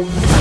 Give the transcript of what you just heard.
Bye.